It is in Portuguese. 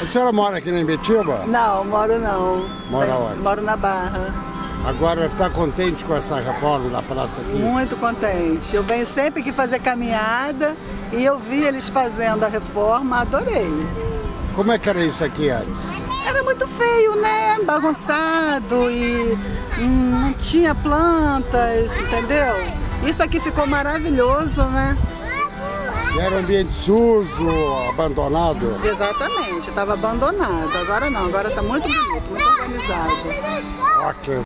A senhora mora aqui na Imbetiba? Não, moro não. Mora onde? Moro na Barra. Agora está contente com essa reforma da praça aqui? Muito contente. Eu venho sempre aqui fazer caminhada e eu vi eles fazendo a reforma, adorei. Como é que era isso aqui antes? Era muito feio, né? Bagunçado e hum, não tinha plantas, entendeu? Isso aqui ficou maravilhoso, né? E era um ambiente sujo, abandonado? Exatamente, estava abandonado. Agora não, agora está muito bonito, muito organizado. Ok.